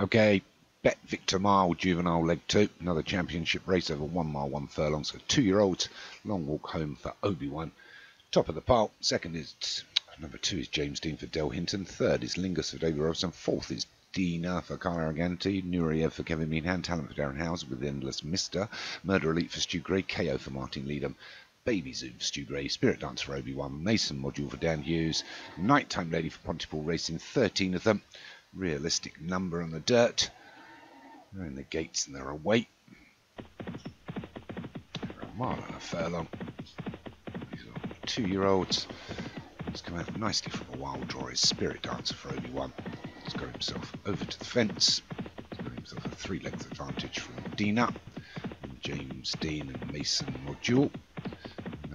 Okay, Bet Victor Mile, Juvenile Leg 2, another championship race over one mile, one furlong. So two year olds, long walk home for Obi-Wan. Top of the pile, second is number two is James Dean for Del Hinton, third is Lingus for David Robson, fourth is Dina for Carla Arganti, Nuria for Kevin Meanhan, Talent for Darren Howes with Endless Mister, Murder Elite for Stu Gray, KO for Martin Leadham, Baby Zoom for Stu Gray, Spirit Dance for Obi-Wan, Mason Module for Dan Hughes, Nighttime Lady for Pontypool Racing, 13 of them, realistic number on the dirt. They're in the gates and they're away. They're a mile and a furlong. These are two-year-olds. He's come out nicely from a wild draw. His Spirit Dancer for Obi-Wan. He's got himself over to the fence. He's got himself a three-length advantage from Dina, James Dean and Mason Module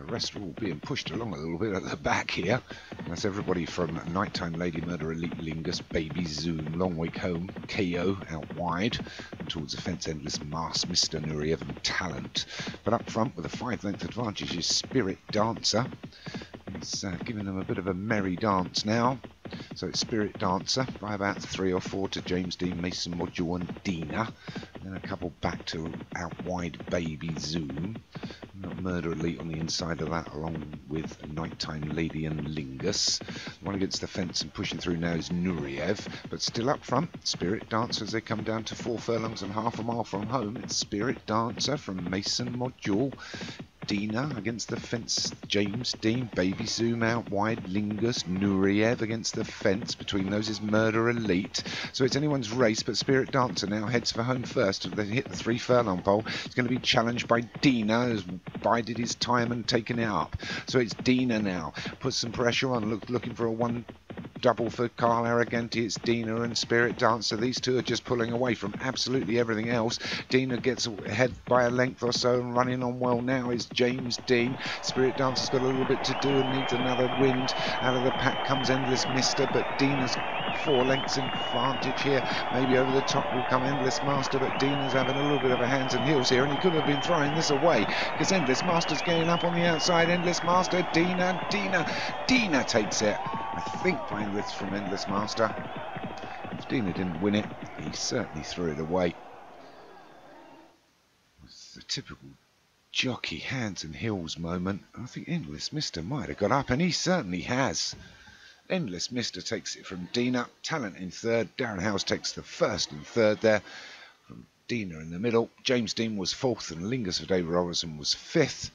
the rest are all being pushed along a little bit at the back here. That's everybody from Nighttime Lady Murder Elite Lingus, Baby Zoom, Long Way Home, KO out wide, and towards the fence Endless Mass, Mr. Nureyev and Talent. But up front with a five length advantage is Spirit Dancer. He's uh, giving them a bit of a merry dance now. So it's Spirit Dancer by about three or four to James Dean, Mason Module and Dina. And then a couple back to out wide Baby Zoom. Murder Elite on the inside of that, along with Nighttime Lady and Lingus. The one against the fence and pushing through now is Nureyev, but still up front, Spirit Dancer as they come down to four furlongs and half a mile from home. It's Spirit Dancer from Mason Module. Dina against the fence. James Dean, baby zoom out wide. Lingus, Nureyev against the fence. Between those is Murder Elite. So it's anyone's race, but Spirit Dancer now heads for home first. They hit the three furlong pole. It's going to be challenged by Dina, who's bided his time and taken it up. So it's Dina now. Put some pressure on, look, looking for a one double for Carl Arroganti. It's Dina and Spirit Dancer. These two are just pulling away from absolutely everything else. Dina gets ahead by a length or so and running on well now is James Dean. Spirit Dancer's got a little bit to do and needs another wind. Out of the pack comes Endless Mister, but Dina's four lengths in advantage here. Maybe over the top will come Endless Master, but Dina's having a little bit of a hands and heels here, and he could have been throwing this away because Endless Master's getting up on the outside. Endless Master, Dina, Dina, Dina takes it. I think playing with from Endless Master. If Dina didn't win it, he certainly threw it away. It's the typical jockey hands and heels moment. I think Endless Mister might have got up, and he certainly has. Endless Mister takes it from Dina. Talent in third. Darren House takes the first and third there. From Dina in the middle. James Dean was fourth, and Lingus for David Robinson was fifth.